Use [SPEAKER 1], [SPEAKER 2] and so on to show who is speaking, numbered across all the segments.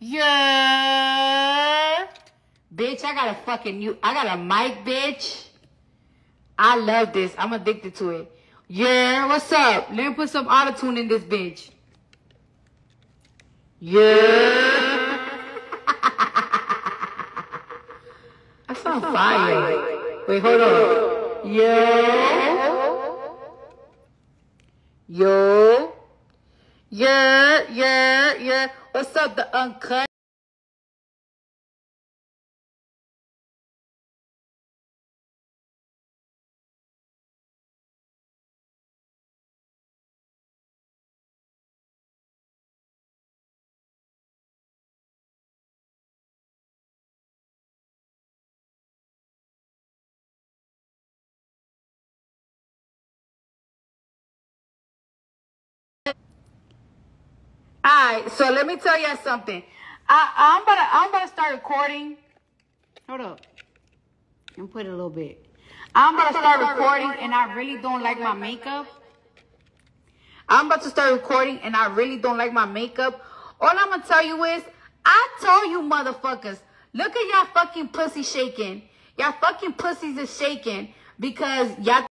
[SPEAKER 1] Yeah. Bitch, I got a fucking new, I got a mic, bitch. I love this. I'm addicted to it. Yeah, what's up? Let me put some auto-tune in this bitch. Yeah. that sounds fire. Wait, hold on. Yo. Yo. Yeah, yeah, What's up, the uncut? Alright, so let me tell you something. I, I'm gonna I'm to start recording. Hold up. Me put it a little bit. I'm gonna start recording and I really don't like my makeup. I'm about to start recording and I really don't like my makeup. All I'm gonna tell you is, I told you motherfuckers, look at y'all fucking pussy shaking. Y'all fucking pussies is shaking because y'all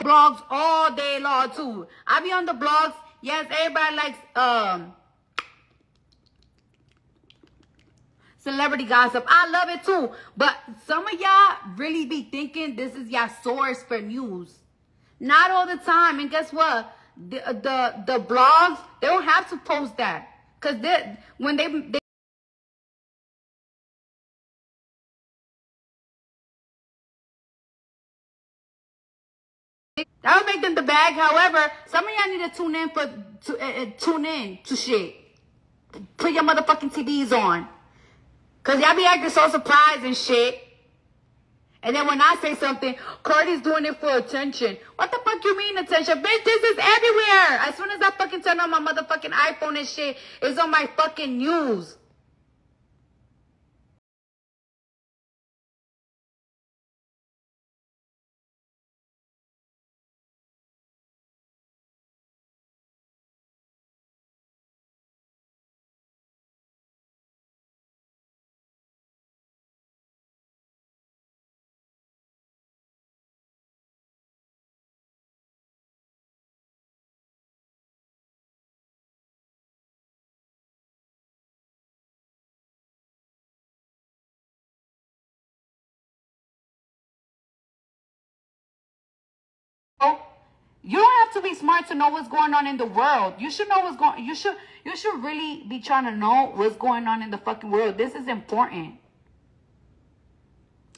[SPEAKER 1] blogs all day long too. I be on the blogs. Yes, everybody likes um celebrity gossip. I love it too. But some of y'all really be thinking this is your source for news. Not all the time. And guess what? The the the blogs, they don't have to post that. Cause they when they, they Would make them the bag. However, some of y'all need to tune in for to uh, uh, tune in to shit. Put your motherfucking TVs on, cause y'all be acting so surprised and shit. And then when I say something, Cardi's doing it for attention. What the fuck you mean attention? Bitch, this is everywhere. As soon as I fucking turn on my motherfucking iPhone and shit, it's on my fucking news. You don't have to be smart to know what's going on in the world. You should know what's going. You should. You should really be trying to know what's going on in the fucking world. This is important.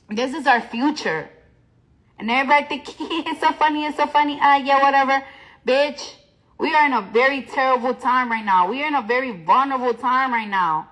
[SPEAKER 1] This is our future. And everybody think it's so funny. It's so funny. Uh, yeah, whatever, bitch. We are in a very terrible time right now. We are in a very vulnerable time right now.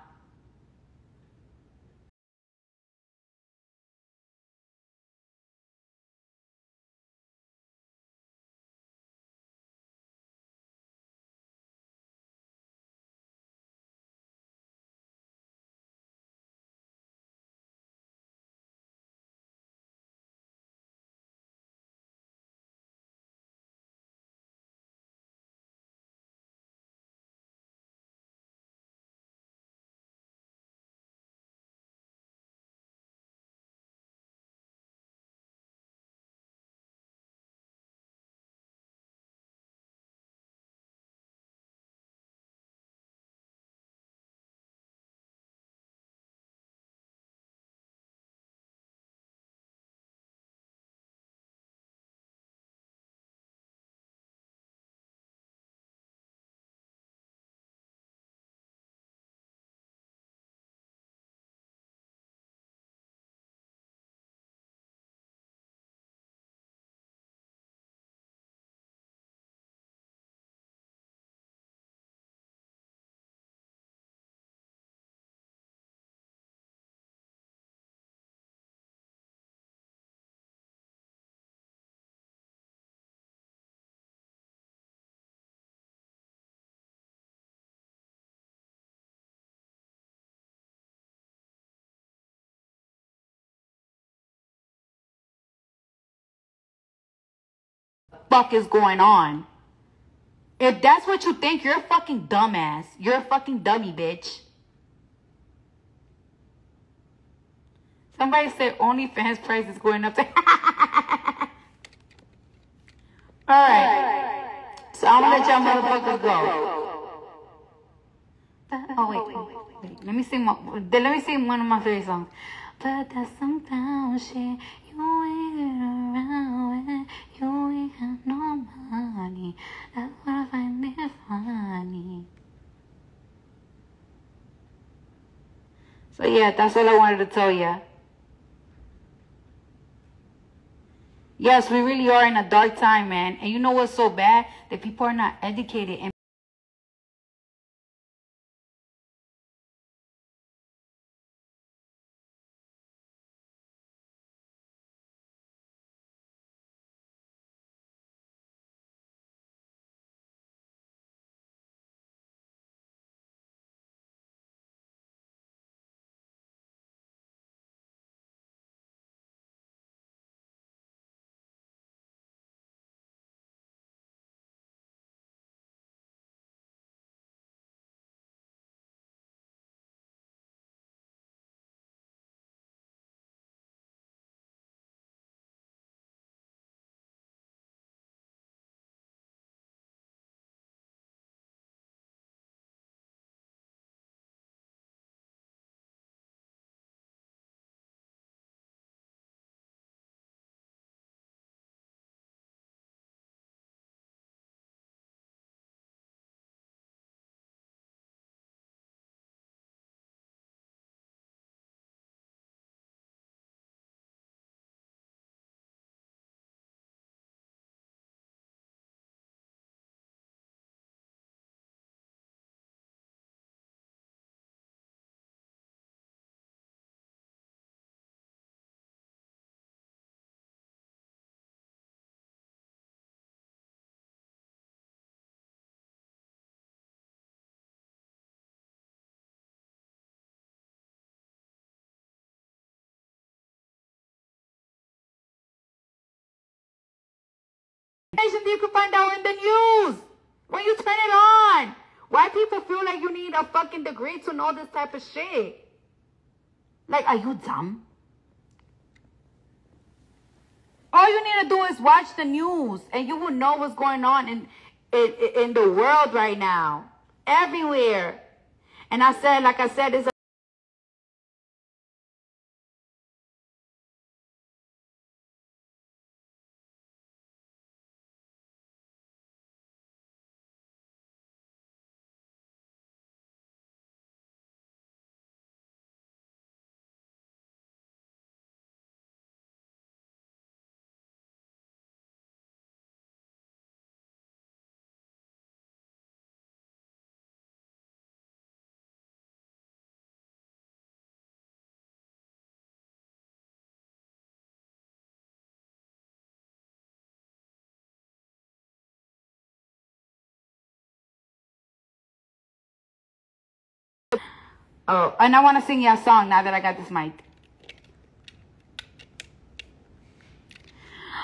[SPEAKER 1] Fuck is going on. If that's what you think, you're a fucking dumbass. You're a fucking dummy, bitch. Somebody said OnlyFans price is going up. Alright. So I'm gonna let y'all motherfuckers go. Oh wait. Let me sing my, let me sing one of my favorite songs. But that's some foul shit. You ain't around when you ain't got no money. That's what I find it funny. So yeah, that's all I wanted to tell you. Yes, we really are in a dark time, man. And you know what's so bad? That people are not educated and you can find out in the news when you turn it on. Why people feel like you need a fucking degree to know this type of shit? Like, are you dumb? All you need to do is watch the news and you will know what's going on in, in, in the world right now. Everywhere. And I said, like I said, it's Oh, and I want to sing you a song now that I got this mic.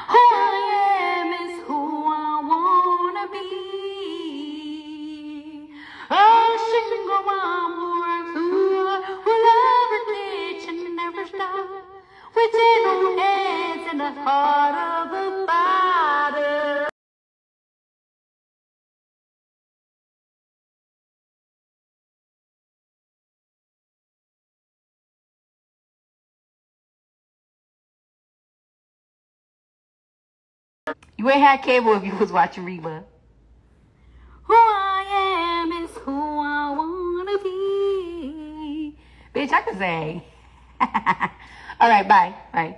[SPEAKER 1] Who I am is who I wanna be. A single one who will never ditch and never stop. With gentle hands and a heart You ain't had cable if you was watching Reba. Who I am is who I wanna be. Bitch, I can say. All right, bye. Bye.